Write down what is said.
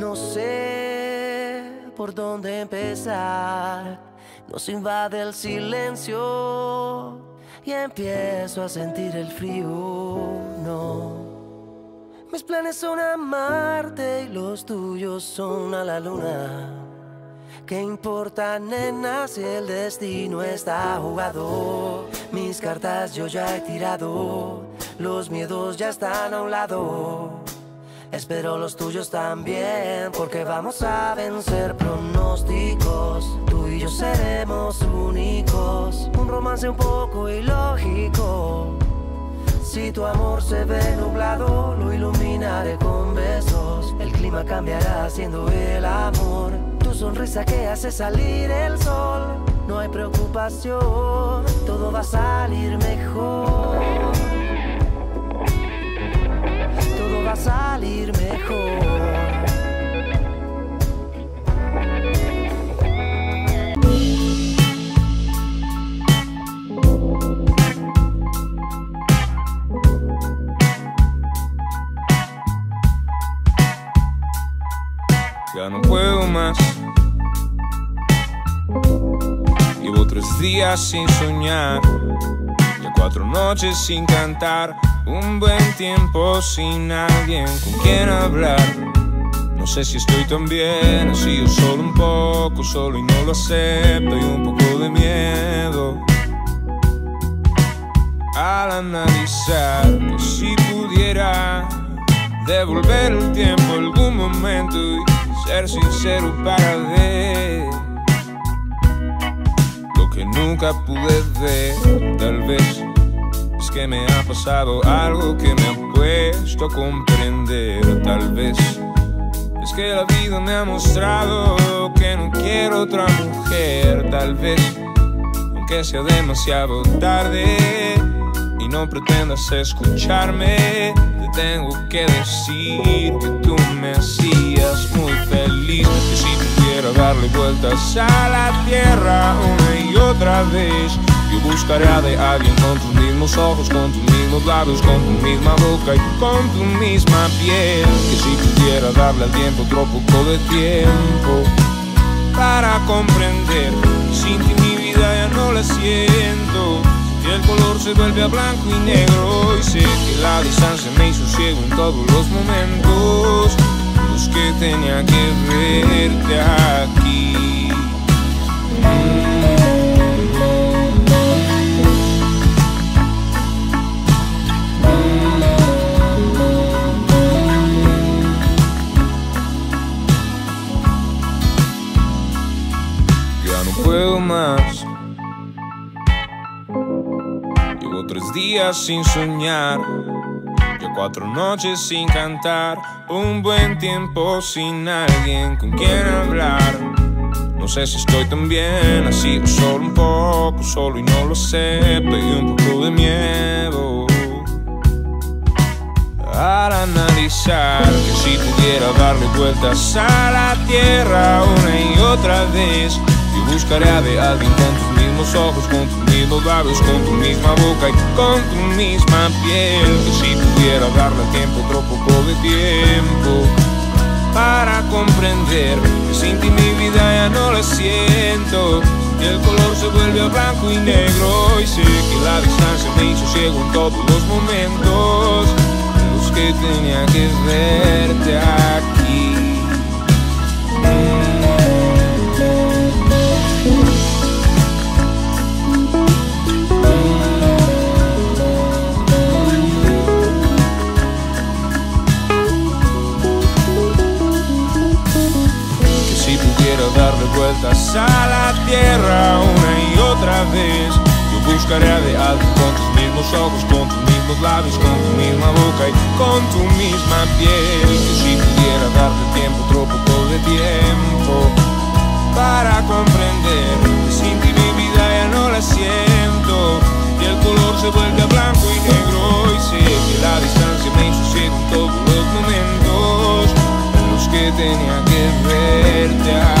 No sé por dónde empezar. Nos invade el silencio y empiezo a sentir el frío. No. Mis planes son amarte y los tuyos son a la luna. ¿Qué importa, nena, si el destino está jugado? Mis cartas yo ya he tirado, los miedos ya están a un lado. Espero los tuyos también, porque vamos a vencer pronósticos. Tú y yo seremos únicos, un romance un poco ilógico. Si tu amor se ve nublado, lo iluminaré con besos. El clima cambiará siendo el amor. Tu sonrisa que hace salir el sol. No hay preocupación, todo va a salir mejor. Tres días sin soñar, ya cuatro noches sin cantar, un buen tiempo sin alguien con quien hablar. No sé si estoy tan bien, he sido solo un poco, solo y no lo acepto y un poco de miedo. Al analizar si pudiera devolver el tiempo algún momento y ser sincero para ver nunca pude ver, tal vez es que me ha pasado algo que me ha puesto a comprender, tal vez es que la vida me ha mostrado que no quiero otra mujer, tal vez aunque sea demasiado tarde y no pretendas escucharme, te tengo que decir que tú me hacías muy feliz. Darle vueltas a la tierra una y otra vez, yo buscaría de alguien con tus mismos ojos, con tus mismos labios, con tu misma boca y con tu misma piel. Que si pudiera darle al tiempo otro poco de tiempo para comprender sin ti mi vida ya no la siento. Y el color se vuelve a blanco y negro Y sé que la distancia me hizo ciego en todos los momentos Los que tenía que verte Tres días sin soñar, ya cuatro noches sin cantar, un buen tiempo sin alguien con quien hablar. No sé si estoy tan bien, así solo un poco, solo y no lo sé, pedí un poco de miedo. Al analizar que si pudiera darle vueltas a la tierra una y otra vez, yo buscaría de alguien con tus mismos ojos, con tus mismos labios, con tu misma boca y con tu misma piel. Que si pudiera darle tiempo otro poco de tiempo para comprender que sin ti mi vida ya no la siento. Y el color se vuelve a blanco y negro y sé que la distancia me hizo ciego en todos los momentos en los que tenía que verte aquí. Vueltas a la tierra una y otra vez, yo buscaría de alguien con tus mismos ojos, con tus mismos labios, con tu misma boca y con tu misma piel. Que si pudiera darte tiempo, otro poco de tiempo para comprender que sin ti mi vida ya no la siento. Y el color se vuelve a blanco y negro y sé que la distancia me hizo ciego en todos los momentos en los que tenía que verte